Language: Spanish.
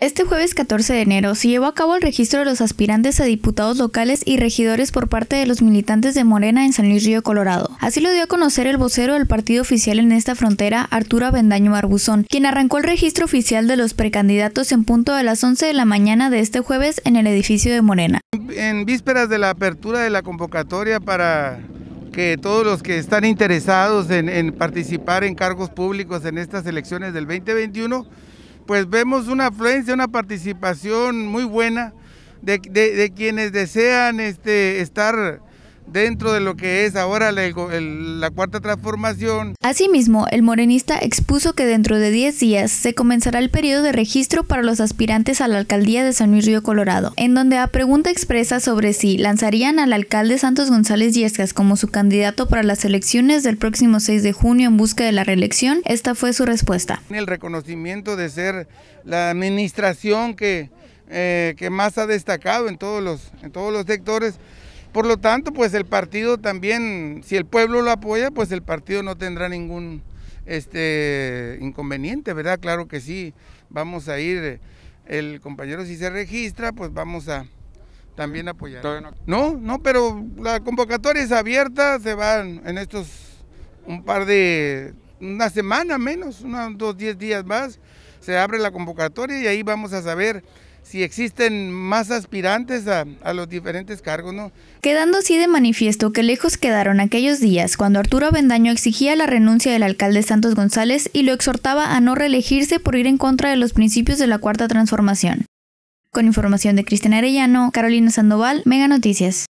Este jueves 14 de enero se llevó a cabo el registro de los aspirantes a diputados locales y regidores por parte de los militantes de Morena en San Luis Río, Colorado. Así lo dio a conocer el vocero del partido oficial en esta frontera, Arturo Bendaño Barbuzón, quien arrancó el registro oficial de los precandidatos en punto de las 11 de la mañana de este jueves en el edificio de Morena. En vísperas de la apertura de la convocatoria para que todos los que están interesados en, en participar en cargos públicos en estas elecciones del 2021 pues vemos una afluencia, una participación muy buena de, quienes desean este, estar dentro de lo que es ahora la, cuarta transformación. Asimismo, el morenista expuso que dentro de 10 días se comenzará el periodo de registro para los aspirantes a la alcaldía de San Luis Río Colorado, en donde a pregunta expresa sobre si lanzarían al alcalde Santos González Yescas como su candidato para las elecciones del próximo 6 de junio en busca de la reelección, esta fue su respuesta. El reconocimiento de ser la administración que, eh, que más ha destacado en todos los, en todos los sectores, por lo tanto, pues el partido también, si el pueblo lo apoya, pues el partido no tendrá ningún este, inconveniente, ¿verdad? Claro que sí, vamos a ir, el compañero si se registra, pues vamos a también apoyar. No, no, pero la convocatoria es abierta, se van en estos un par de, una semana menos, unos dos, diez días más, se abre la convocatoria y ahí vamos a saber si existen más aspirantes a, los diferentes cargos, ¿no? Quedando así de manifiesto que lejos quedaron aquellos días cuando Arturo Bendaño exigía la renuncia del alcalde Santos González y lo exhortaba a no reelegirse por ir en contra de los principios de la Cuarta Transformación. Con información de Cristina Arellano, Carolina Sandoval, Mega Noticias.